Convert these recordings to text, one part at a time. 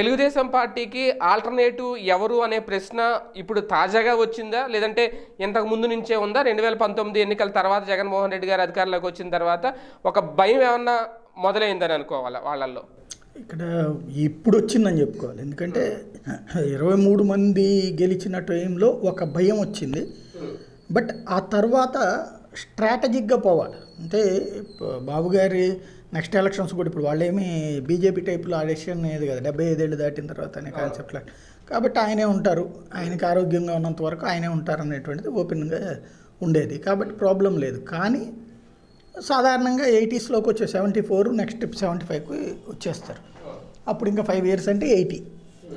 తెలుగుదేశం పార్టీకి ఆల్టర్నేటివ్ ఎవరు అనే ప్రశ్న ఇప్పుడు తాజాగా వచ్చిందా? లేదంటే ఇంతకు ముందు నుంచే ఉందా? రెండు వేల పంతొమ్మిది ఎన్నికల తర్వాత జగన్మోహన్ రెడ్డి గారు అధికారంలోకి వచ్చిన తర్వాత ఒక భయం ఏమన్నా మొదలైందని అనుకోవాలా వాళ్ళల్లో? ఇక్కడ ఇప్పుడు వచ్చిందని చెప్పుకోవాలి. ఎందుకంటే ఇరవై మూడు మంది గెలిచిన టైంలో ఒక భయం వచ్చింది. బట్ ఆ తర్వాత స్ట్రాటజిక్గా పోవాలి. అంటే బాబుగారి బాబు గారి నెక్స్ట్ ఎలక్షన్స్ కూడా ఇప్పుడు వాళ్ళేమి బీజేపీ టైప్లో ఆ డెసిషన్ అనేది కదా. డెబ్బై ఐదేళ్ళు దాటిన తర్వాత అనే కాన్సెప్ట్లో కాబట్టి ఆయనే ఉంటారు. ఆయనకి ఆరోగ్యంగా ఉన్నంత వరకు ఆయనే ఉంటారు అనేటువంటిది ఓపెన్గా ఉండేది. కాబట్టి ప్రాబ్లం లేదు. కానీ సాధారణంగా ఎయిటీస్లోకి వచ్చే సెవెంటీ ఫోర్ నెక్స్ట్ సెవెంటీ ఫైవ్కి వచ్చేస్తారు. అప్పుడు ఇంకా ఫైవ్ ఇయర్స్ అంటే ఎయిటీ.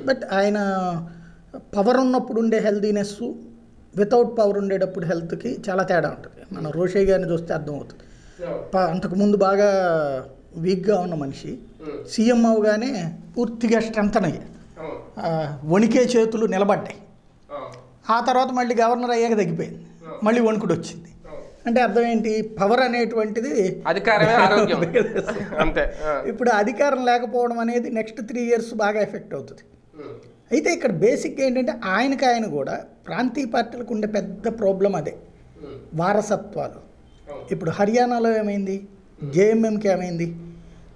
బట్ ఆయన పవర్ ఉన్నప్పుడు ఉండే హెల్దీనెస్ వితౌట్ పవర్ ఉండేటప్పుడు హెల్త్కి చాలా తేడా ఉంటుంది. మనం రోషయ్య గారిని చూస్తే అర్థమవుతుంది. అంతకుముందు బాగా వీక్గా ఉన్న మనిషి. సీఎం అవగానే పూర్తిగా స్ట్రెంతన్ అయ్యాయి వణికే చేతులు నిలబడ్డాయి. ఆ. తర్వాత మళ్ళీ గవర్నర్ అయ్యాక తగ్గిపోయింది. మళ్ళీ వణుకుడు వచ్చింది అంటే అర్థం ఏంటి పవర్ అనేటువంటిది అంతే. ఇప్పుడు అధికారం లేకపోవడం అనేది నెక్స్ట్ త్రీ ఇయర్స్ బాగా ఎఫెక్ట్ అవుతుంది. అయితే ఇక్కడ బేసిక్ ఏంటంటే ఆయనకి ఆయన కూడా ప్రాంతీయ పార్టీలకు ఉండే పెద్ద ప్రాబ్లం అదే. వారసత్వాలు. ఇప్పుడు హర్యానాలో ఏమైంది? జేఎంఎంకి ఏమైంది?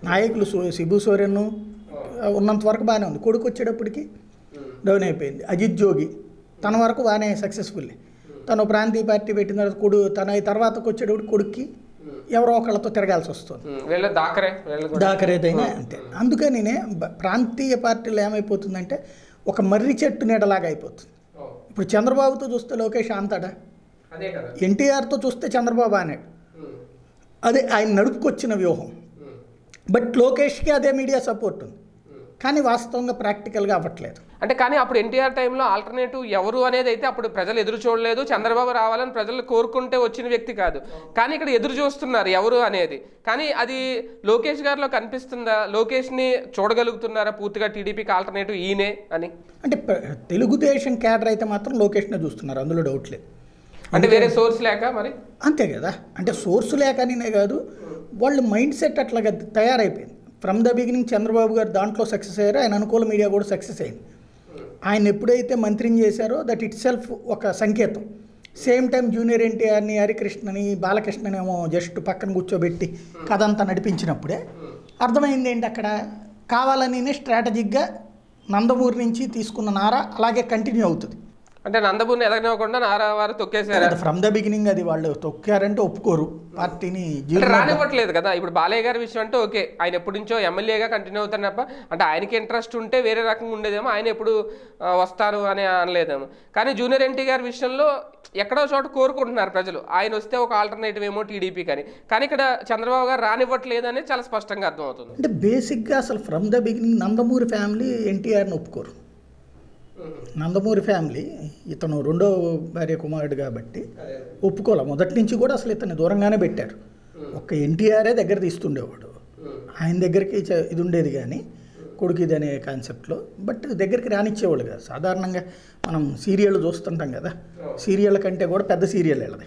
నాయకులు సు- శిబు సోరెన్ ఉన్నంత వరకు బాగానే ఉంది. కొడుకు వచ్చేటప్పటికి డౌన్ అయిపోయింది. అజిత్ జోగి. తన వరకు బాగానే సక్సెస్ఫుల్ తను ప్రాంతీయ పార్టీ పెట్టిన తర్వాత కొడు తన తర్వాతకు వచ్చేటప్పుడు కొడుక్కి ఎవరో ఒకళ్ళతో తిరగాల్సి వస్తుంది. దాకరేదైనా అంతే. అందుకనినే ప్రాంతీయ పార్టీలు ఏమైపోతుందంటే ఒక మర్రి చెట్టు నీడలాగా అయిపోతుంది. ఇప్పుడు చంద్రబాబుతో చూస్తే లోకేష్ అంతాడా ఎన్టీఆర్తో చూస్తే చంద్రబాబు అన్నాడు అదే ఆయన నడుపుకొచ్చిన వ్యూహం. బట్ లోకేష్కి అదే మీడియా సపోర్ట్ ఉంది. కానీ వాస్తవంగా ప్రాక్టికల్గా అవ్వట్లేదు. అంటే కానీ అప్పుడు ఎన్టీఆర్ టైంలో ఆల్టర్నేటివ్ ఎవరు అనేది అయితే అప్పుడు ప్రజలు ఎదురు చూడలేదు. చంద్రబాబు రావాలని ప్రజలు కోరుకుంటే వచ్చిన వ్యక్తి కాదు. కానీ ఇక్కడ ఎదురు చూస్తున్నారు ఎవరు అనేది. కానీ అది లోకేష్ గారిలో కనిపిస్తుందా? లోకేష్ని చూడగలుగుతున్నారా? పూర్తిగా టీడీపీకి ఆల్టర్నేటివ్ ఈయనే అని? అంటే తెలుగుదేశం క్యాడర్ అయితే మాత్రం లోకేష్నే చూస్తున్నారు. అందులో డౌట్ లేదు. అంటే వేరే సోర్స్ లేక మరి? అంతే కదా. అంటే సోర్స్ లేకనే కాదు వాళ్ళ మైండ్ సెట్ అట్లాగా తయారైపోయింది. ఫ్రమ్ ద బిగినింగ్ చంద్రబాబు గారు దాంట్లో సక్సెస్ అయ్యారో ఆయన అనుకూల మీడియా కూడా సక్సెస్ అయింది. ఆయన ఎప్పుడైతే మంత్రిని చేశారో దట్ ఇట్ సెల్ఫ్ ఒక సంకేతం. సేమ్ టైం జూనియర్ ఎన్టీఆర్ని హరికృష్ణని బాలకృష్ణని ఏమో జస్ట్ పక్కన కూర్చోబెట్టి కథ అంతా నడిపించినప్పుడే అర్థమైంది ఏంటి అక్కడ? కావాలని స్ట్రాటజిక్గా నందమూరి నుంచి తీసుకున్న నార అలాగే కంటిన్యూ అవుతుంది. అంటే నందమూరిని ఎదగనివ్వకుండా నారా వారు తొక్కేశారా ఫ్రమ్ ద బిగినింగ్ అది వాళ్ళు తొక్కారంటే ఒప్పుకోరు. పార్టీని రానివ్వట్లేదు కదా. ఇప్పుడు బాలయ్య గారి విషయం అంటే ఓకే. ఆయన ఎప్పటి నుంచో ఎమ్మెల్యేగా కంటిన్యూ అవుతారు తప్ప అంటే ఆయనకి ఇంట్రెస్ట్ ఉంటే వేరే రకంగా ఉండేదేమో ఆయన ఎప్పుడు వస్తారు అని అనలేదేమో. కానీ జూనియర్ ఎన్టీ గారి విషయంలో ఎక్కడో చోట కోరుకుంటున్నారు ప్రజలు. ఆయన వస్తే ఒక ఆల్టర్నేటివ్ ఏమో టీడీపీ కానీ. కానీ ఇక్కడ చంద్రబాబు గారు రానివ్వట్లేదు అనేది చాలా స్పష్టంగా అర్థమవుతుంది. అంటే బేసిక్గా అసలు from the beginning Nandamuri family ఎన్టీఆర్ని ఒప్పుకోరు. నందమూరి ఫ్యామిలీ ఇతను రెండో భార్య కుమారుడు కాబట్టి ఒప్పుకోలే. మొదటి నుంచి కూడా అసలు ఇతన్ని దూరంగానే పెట్టారు. ఒక్క ఎన్టీఆరే దగ్గర తీస్తుండేవాడు. ఆయన దగ్గరికి ఇది ఉండేది కానీ కొడుకు ఇది అనే కాన్సెప్ట్లో. బట్ దగ్గరికి రానిచ్చేవాళ్ళు కదా. సాధారణంగా మనం సీరియల్ చూస్తుంటాం కదా. సీరియల్ కంటే కూడా పెద్ద సీరియల్ వెళ్ళదు.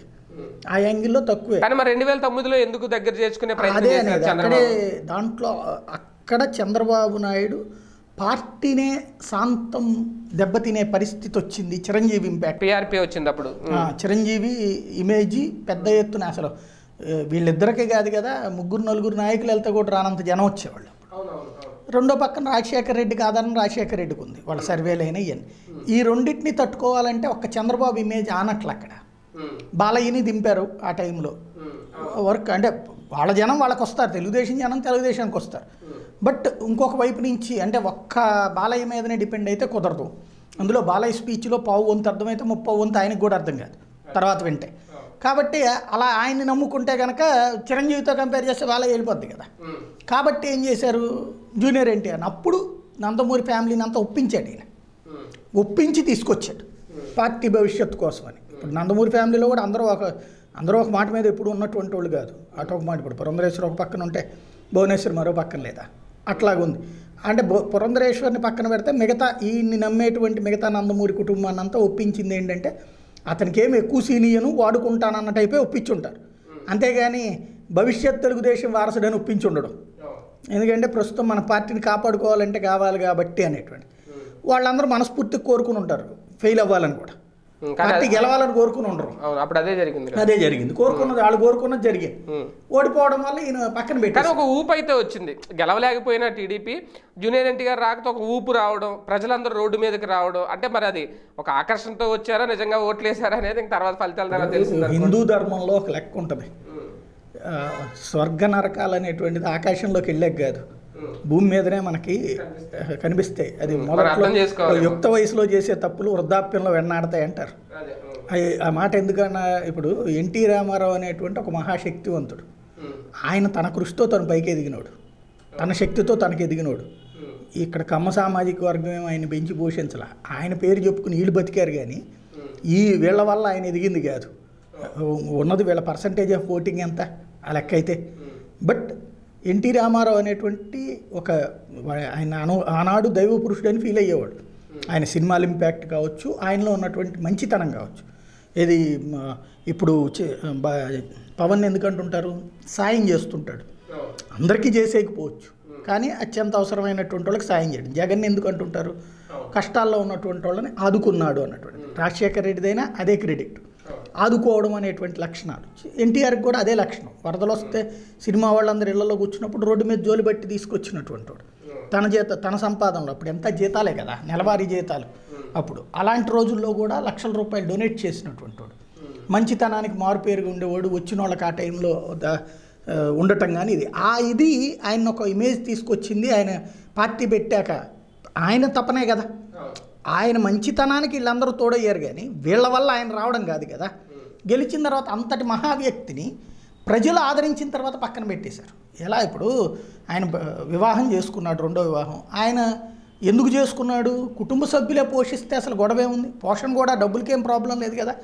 ఆ యాంగిల్లో తక్కువే. కానీ మరి రెండు వేల తొమ్మిదిలో ఎందుకు దగ్గర ప్రయత్నం అదే అనేది అక్కడే దాంట్లో అక్కడ చంద్రబాబు నాయుడు పార్టీనే శాంతం దెబ్బతినే పరిస్థితి వచ్చింది చిరంజీవి ఇంపాక్ట్. పిఆర్పి వచ్చింది అప్పుడు చిరంజీవి ఇమేజ్ పెద్ద ఎత్తున అసలు వీళ్ళిద్దరికే కాదు కదా ముగ్గురు నలుగురు నాయకులు వెళ్తే కూడా రానంత జనం వచ్చేవాళ్ళు రెండో పక్కన రాజశేఖర రెడ్డికి ఆధారం రాజశేఖర రెడ్డికి ఉంది వాళ్ళ సర్వేలు అయినా ఇవన్నీ ఈ రెండింటిని తట్టుకోవాలంటే ఒక్క చంద్రబాబు ఇమేజ్ ఆనట్లు అక్కడ. బాలయ్యని దింపారు ఆ టైంలో. వర్క్ అంటే వాళ్ళ జనం వాళ్ళకి వస్తారు తెలుగుదేశం జనం తెలుగుదేశానికి వస్తారు బట్ ఇంకొక వైపు నుంచి అంటే ఒక్క బాలయ్య మీదనే డిపెండ్ అయితే కుదరదు. అందులో బాలయ్య స్పీచ్లో పావు వంతు అర్థమైతే ముప్పై వంతు ఆయనకు కూడా అర్థం కాదు. తర్వాత వింటే. కాబట్టి అలా ఆయన్ని నమ్ముకుంటే కనుక చిరంజీవితో కంపేర్ చేస్తే బాలయ్య వెళ్ళిపోద్ది కదా. కాబట్టి ఏం చేశారు? జూనియర్ ఎన్టీఆర్ అప్పుడు నందమూరి ఫ్యామిలీని అంతా ఒప్పించాడు ఈయన. ఒప్పించి తీసుకొచ్చాడు. పార్టీ భవిష్యత్తు కోసం అని ఇప్పుడు నందమూరి ఫ్యామిలీలో కూడా అందరూ ఒక అందరూ ఒక మాట మీద ఎప్పుడు ఉన్నటువంటి వాళ్ళు కాదు. అటు ఒక మాట ఇప్పుడు పురంధరేశ్వర ఒక పక్కన ఉంటే భువనేశ్వర్ మరో పక్కన లేదా? అట్లాగుంది అంటే పురంధరేశ్వర్ని పక్కన పెడితే మిగతా ఈయన్ని నమ్మేటువంటి మిగతా నందమూరి కుటుంబాన్ని అంతా ఒప్పించింది ఏంటంటే అతనికి ఏమి ఎక్కువ సీనియను వాడుకుంటానన్న టైపే ఒప్పించుంటారు. అంతేగాని భవిష్యత్ తెలుగుదేశం వారసుడని ఒప్పించి ఉండడం ఎందుకంటే ప్రస్తుతం మన పార్టీని కాపాడుకోవాలంటే కావాలి కాబట్టి అనేటువంటి. వాళ్ళందరూ మనస్ఫూర్తిగా కోరుకుని ఉంటారు. ఫెయిల్ అవ్వాలని కూడా. పార్టీ గెలవాలని కోరుకుని ఉండరు. అవును అప్పుడు అదే జరిగింది. అదే జరిగింది. కోరుకున్నది వాళ్ళు కోరుకున్నది జరిగింది. ఓడిపోవడం వల్ల ఈయన పక్కన కానీ పెట్టారు ఒక ఊపు అయితే వచ్చింది. గెలవలేకపోయినా టీడీపీ జూనియర్ ఎన్టీఆర్ రాకతో ఒక ఊపు రావడం ప్రజలందరూ రోడ్డు మీదకి రావడం అంటే మరి అది ఒక ఆకర్షణతో వచ్చారా నిజంగా ఓట్లు వేసారా అనేది ఇంక తర్వాత ఫలితాల తర్వాత తెలిసింది హిందూ ధర్మంలో ఒక లెక్క ఉంటుంది. స్వర్గ నరకాలు అనేటువంటిది ఆకాశంలోకి వెళ్ళాక కాదు. భూమి మీదనే మనకి కనిపిస్తాయి. అది మొదట్లో. యుక్త వయసులో చేసే తప్పులు వృద్ధాప్యంలో వెన్నాడతాయి అంటారు. ఆ మాట ఎందుకన్నా ఇప్పుడు ఎన్టీ రామారావు అనేటువంటి ఒక మహాశక్తివంతుడు. ఆయన తన కృషితో తను పైకి ఎదిగినోడు. తన శక్తితో తనకి ఎదిగినోడు. ఇక్కడ కమ్మ సామాజిక వర్గం ఆయన పెంచి పోషించాల. ఆయన పేరు చెప్పుకుని వీళ్ళు బతికారు కానీ ఈ వీళ్ళ వల్ల ఆయన ఎదిగింది కాదు. ఉన్నది వీళ్ళ పర్సంటేజ్ ఆఫ్ ఓటింగ్ ఎంత? ఆ లెక్క అయితే. బట్ ఎన్టీ రామారావు అనేటువంటి ఒక ఆయన అను ఆనాడు దైవ పురుషుడని ఫీల్ అయ్యేవాడు. ఆయన సినిమాల ఇంపాక్ట్ కావచ్చు ఆయనలో ఉన్నటువంటి మంచితనం కావచ్చు. ఇది మ, ఇప్పుడు పవన్ ఎందుకంటుంటారు? సాయం చేస్తుంటాడు. అందరికీ చేసేయకపోవచ్చు. కానీ అత్యంత అవసరమైనటువంటి వాళ్ళకి సాయం చేయడం. జగన్ ఎందుకు అంటుంటారు కష్టాల్లో ఉన్నటువంటి వాళ్ళని ఆదుకున్నాడు అన్నటువంటి. రాజశేఖర రెడ్డిదైనా అదే క్రెడిట్ ఆదుకోవడం అనేటువంటి లక్షణాలు. ఎన్టీఆర్కి కూడా అదే లక్షణం. వరదలు వస్తే సినిమా వాళ్ళందరూ ఇళ్ళలో కూర్చున్నప్పుడు రోడ్డు మీద జోలి బట్టి తీసుకొచ్చినటువంటి వాడు. తన జీత తన సంపాదనలో అప్పుడు ఎంత జీతాలే కదా నెలవారీ జీతాలు అప్పుడు. అలాంటి రోజుల్లో కూడా లక్షల రూపాయలు డొనేట్ చేసినటువంటి వాడు. మంచితనానికి మారుపేరుగా ఉండేవాడు వచ్చిన వాళ్ళకి ఆ టైంలో ఉండటం కానీ ఇది. ఆ ఇది ఆయన ఒక ఇమేజ్ తీసుకొచ్చింది. ఆయన పార్టీ పెట్టాక ఆయన తపనే కదా. ఆయన మంచితనానికి వీళ్ళందరూ తోడయ్యారు కానీ వీళ్ళ వల్ల ఆయన రావడం కాదు కదా. గెలిచిన తర్వాత అంతటి మహా వ్యక్తిని ప్రజలు ఆదరించిన తర్వాత పక్కన పెట్టేశారు. ఎలా ఇప్పుడు ఆయన వివాహం చేసుకున్నాడు రెండో వివాహం. ఆయన ఎందుకు చేసుకున్నాడు? కుటుంబ సభ్యులే పోషిస్తే అసలు గొడవే ఉంది. పోషణ కూడా డబ్బులకేం ప్రాబ్లం లేదు కదా.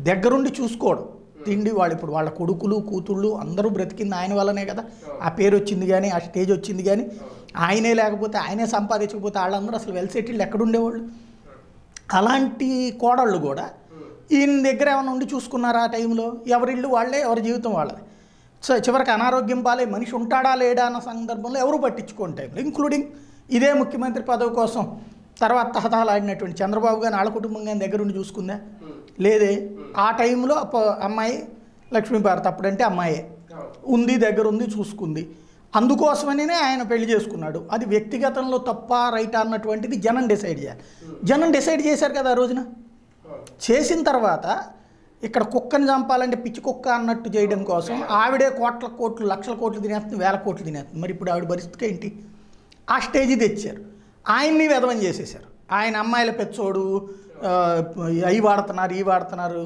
దగ్గరుండి చూసుకోవడం. తిండి వాళ్ళు ఇప్పుడు వాళ్ళ కొడుకులు కూతుళ్ళు అందరూ బ్రతికింది ఆయన వల్లనే కదా. ఆ పేరు వచ్చింది కానీ ఆ స్టేజ్ వచ్చింది కానీ ఆయనే లేకపోతే ఆయనే సంపాదించకపోతే వాళ్ళందరూ అసలు వెల్ సెటిల్డ్ ఎక్కడుండేవాళ్ళు? అలాంటి కోడళ్ళు కూడా ఈయన దగ్గర ఏమైనా ఉండి చూసుకున్నారా ఆ టైంలో ఎవరిల్లు వాళ్ళే ఎవరి జీవితం వాళ్ళదే. సో చివరికి అనారోగ్యం పాలే మనిషి ఉంటాడా లేడా అన్న సందర్భంలో ఎవరు పట్టించుకోని టైంలో ఇంక్లూడింగ్ ఇదే ముఖ్యమంత్రి పదవి కోసం తర్వాత తహతహలాడినటువంటి చంద్రబాబు గారిని వాళ్ళ కుటుంబం కానీ దగ్గరుండి చూసుకుందా? లేదే. ఆ టైంలో అప్ప- అమ్మాయి లక్ష్మీభారత్ అప్పుడంటే అమ్మాయే. ఉంది దగ్గర ఉంది చూసుకుంది. అందుకోసమనే ఆయన పెళ్ళి చేసుకున్నాడు. అది వ్యక్తిగతంలో తప్ప రైట్ అన్నటువంటిది జనం డిసైడ్ చేయాలి. జనం డిసైడ్ చేశారు కదా ఆ రోజున? చేసిన తర్వాత ఇక్కడ కుక్కని చంపాలంటే పిచ్చి కుక్క అన్నట్టు చేయడం కోసం ఆవిడే కోట్ల కోట్లు లక్షల కోట్లు తినేస్తుంది వేల కోట్లు తినేస్తుంది. మరి ఇప్పుడు ఆవిడ పరిస్థితి ఏంటి? ఆ స్టేజ్ తెచ్చారు. ఆయన్ని వెధవం చేసేసారు ఆయన అమ్మాయిల పెచ్చోడు అవి వాడుతున్నారు ఇవి వాడుతున్నారు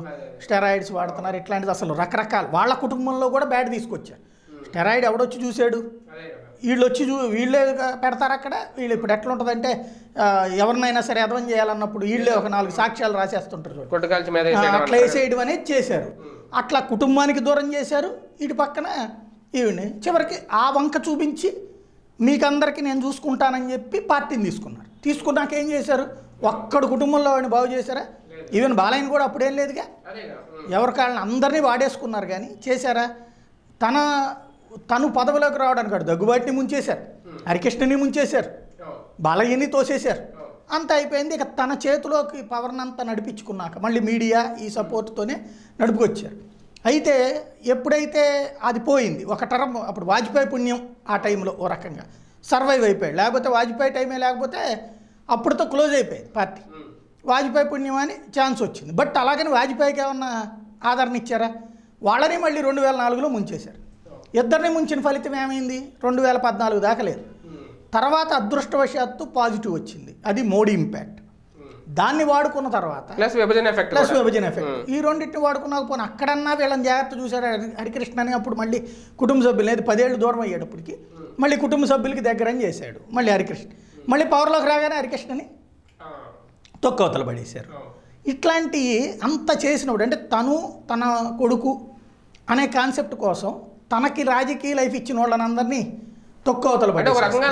స్టెరాయిడ్స్ వాడుతున్నారు ఇట్లాంటిది అసలు రకరకాల. వాళ్ళ కుటుంబంలో కూడా బ్యాడ్ తీసుకొచ్చారు. స్టెరాయిడ్ ఎవడొచ్చి చూశాడు. వీళ్ళు వచ్చి చూ వీళ్ళే పెడతారు అక్కడ? వీళ్ళు ఇప్పుడు ఎట్లా ఉంటుందంటే ఎవరినైనా సరే అర్థం చేయాలన్నప్పుడు వీళ్ళే ఒక నాలుగు సాక్ష్యాలు రాసేస్తుంటారు అట్లా వేసేయడం అనేది చేశారు. అట్లా కుటుంబానికి దూరం చేశారు. ఇటు పక్కన ఈవిని. చివరికి ఆ వంక చూపించి మీకందరికీ నేను చూసుకుంటానని చెప్పి పార్టీని తీసుకున్నారు. తీసుకున్నాక ఏం చేశారు? ఒక్కడు కుటుంబంలో వాడిని బాగు చేశారా? ఈవెన్ బాలయ్యని కూడా అప్పుడేం లేదుగా. ఎవరి కాళ్ళని అందరినీ వాడేసుకున్నారు కానీ చేశారా? తన తను పదవిలోకి రావడానికి కాదు దగ్గుబాటిని ముంచేశారు. హరికృష్ణని ముంచేశారు. అవును. బాలయ్యని తోసేశారు. అంత అయిపోయింది. ఇక తన చేతిలోకి పవర్ని అంతా నడిపించుకున్నాక మళ్ళీ మీడియా ఈ సపోర్ట్తోనే నడుపుకొచ్చారు. అయితే ఎప్పుడైతే అది పోయింది ఒక టర్మ్ అప్పుడు వాజ్పేయి పుణ్యం ఆ టైంలో ఓ రకంగా సర్వైవ్ అయిపోయాడు. లేకపోతే వాజ్పేయి టైమే లేకపోతే అప్పుడుతో క్లోజ్ అయిపోయింది పార్టీ. వాజ్పేయి పుణ్యం అని ఛాన్స్ వచ్చింది. బట్ అలాగని వాజ్పేయికి ఏమన్నా ఆదరణ ఇచ్చారా? వాళ్ళని మళ్ళీ రెండు వేల నాలుగులో ముంచేశారు. ఇద్దరిని ముంచిన ఫలితం ఏమైంది రెండు వేల పద్నాలుగు దాకా లేదు. తర్వాత అదృష్టవశాత్తు పాజిటివ్ వచ్చింది అది మోడీ ఇంపాక్ట్. దాన్ని వాడుకున్న తర్వాత ప్లస్ విభజన ఎఫెక్ట్ ప్లస్. విభజన ఎఫెక్ట్ ఈ రెండింటిని వాడుకున్నాక పోనీ అక్కడన్నా వీళ్ళని జాగ్రత్త చూసారు హరి- హరికృష్ణని అప్పుడు మళ్ళీ కుటుంబ సభ్యులు లేదు పదేళ్ళు దూరం అయ్యేటప్పటికి మళ్ళీ కుటుంబ సభ్యులకి దగ్గరని చేశాడు మళ్ళీ హరికృష్ణ మళ్ళీ పవర్లోకి రాగానే హరికృష్ణని. తొక్కవతలు పడేశారు. ఇట్లాంటి అంత చేసినప్పుడు అంటే తను తన కొడుకు అనే కాన్సెప్ట్ కోసం తనకి రాజకీయ లైఫ్ ఇచ్చిన వాళ్ళని అందరినీ తొక్కవతలు రకంగా